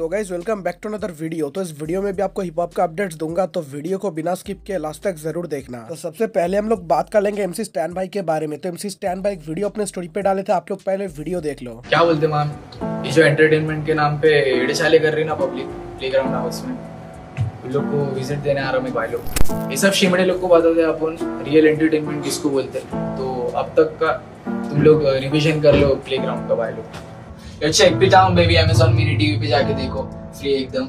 तो guys welcome back to another video तो इस वीडियो में भी आपको हिप हॉप का अपडेट्स दूँगा तो वीडियो को बिना स्किप के लास्ट तक ज़रूर देखना। तो सबसे पहले हम लोग बात कर लेंगे एमसी स्टैंड भाई के बारे में। तो एमसी स्टैंड भाई एक वीडियो अपने स्टोरी पे डाले थे, आप लोग पहले वीडियो देख लो। क्या बोलते मैम ये जो एंटरटेनमेंट के नाम पे एड़े कर रही ना पब्लिक प्ले ग्राउंड हाउस में, उन लोग को विज़िट देने आ रहा मैं, भाई लोग। ये सब शिमड़े लोग को बताते अपन रियल एंटरटेनमेंट किसको बोलते हैं? तो अब तक का तुम लोग रिविजन कर लो प्ले ग्राउंड का, भाई लोग। चेक भी जाऊँ बेबी अमेजोन मिनी टीवी पे जाके देखो। फ्री एकदम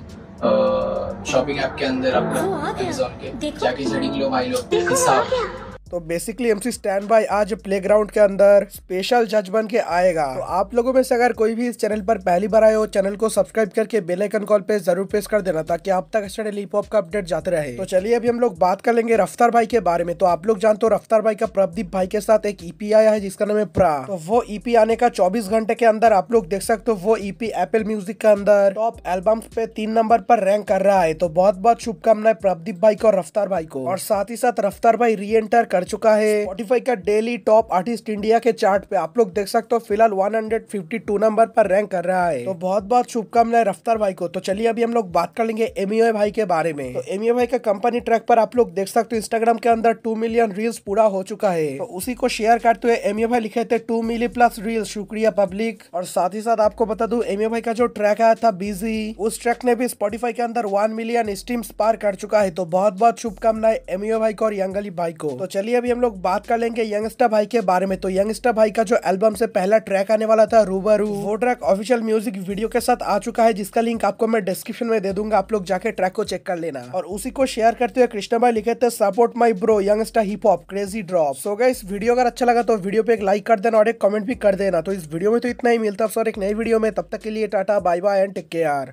शॉपिंग ऐप के अंदर अपना अमेजोन के। जाके जड़ी लो भाई लोग। तो बेसिकली एमसी स्टैंड बाय आज प्लेग्राउंड के अंदर स्पेशल जज बन के आएगा। तो आप लोगों में से अगर कोई भी इस चैनल पर पहली बार आए हो चैनल को सब्सक्राइब करके बेल आइकन कॉल पे ज़रूर प्रेस कर देना ताकि आप तक हिप का अपडेट जाते रहे। तो चलिए अभी हम लोग बात कर लेंगे रफ्तार भाई के बारे में। तो आप लोग जानते हो रफ्तार भाई का प्रदीप भाई के साथ एक ईपी e आया है जिसका नाम है प्रा। तो वो ईपी e आने का चौबीस घंटे के अंदर आप लोग देख सकते हो वो ईपी एप्पल म्यूज़िक के अंदर टॉप एल्बम पे तीन नंबर पर रैंक कर रहा है। तो बहुत बहुत शुभकामनाएँ प्रदीप भाई को और रफ्तार भाई को। और साथ ही साथ रफ्तार भाई री एंटर कर चुका है। स्पॉटिफाई का डेली टॉप आर्टिस्ट इंडिया के चार्ट पे आप लोग देख सकते हो, फ़िलहाल 152 नंबर पर रैंक कर रहा है। तो बहुत बहुत शुभकामनाएँ रफ्तार भाई को। तो चलिए अभी हम लोग बात कर लेंगे एमईओ भाई के बारे में। तो एमईओ भाई का कंपनी ट्रैक पर आप लोग देख सकते हो इंस्टाग्राम के अंदर टू मिलियन रील्स पूरा हो चुका है। तो उसी को शेयर करते हुए एमईओ भाई लिखे थे टू मिलियन प्लस रील्स शुक्रिया पब्लिक और साथ ही साथ आपको बता दू एमईओ भाई का जो ट्रैक आया था बिज़ी उस ट्रैक ने भी स्पॉटिफाई के अंदर वन मिलियन स्ट्रीम्स पार कर चुका है। तो बहुत बहुत शुभकामनाएँ एमईओ भाई को और यंगली भाई को। तो चलिए अभी हम लोग बात कर लेंगे यंगस्टर भाई के बारे में। तो यंगस्टर भाई का जो एल्बम से पहला ट्रैक आने वाला था, रूबरू, वो ट्रैक ऑफिशियल म्यूज़िक वीडियो के साथ आ चुका है, जिसका लिंक आपको मैं डिस्क्रिप्शन में दे दूँगा। आप लोग जाके ट्रैक को चेक कर लेना। और उसी को शेयर करते हुए कृष्णा भाई लिखे थे support my bro youngster hip hop crazy drop सो गए इस वीडियो अगर अच्छा लगा तो वीडियो पे एक लाइक कर देना और एक कमेंट भी कर देना। तो इस वीडियो में तो इतना ही मिलता है सर एक नई वीडियो में। तब तक के लिए tata bye bye and take care